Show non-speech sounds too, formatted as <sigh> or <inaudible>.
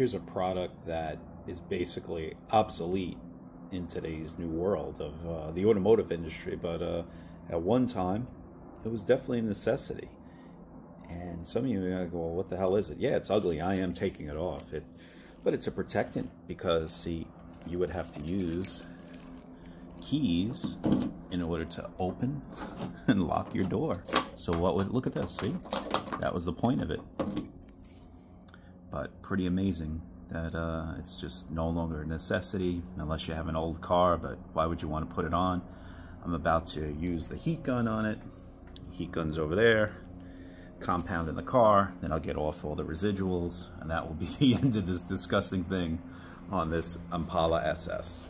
here's a product that is basically obsolete in today's new world of uh, the automotive industry, but uh, at one time, it was definitely a necessity. And some of you are go, well, what the hell is it? Yeah, it's ugly. I am taking it off. It, but it's a protectant because, see, you would have to use keys in order to open <laughs> and lock your door. So what would, look at this, see? That was the point of it. But pretty amazing that uh, it's just no longer a necessity unless you have an old car, but why would you want to put it on? I'm about to use the heat gun on it. Heat gun's over there. Compound in the car, then I'll get off all the residuals, and that will be <laughs> the end of this disgusting thing on this Impala SS.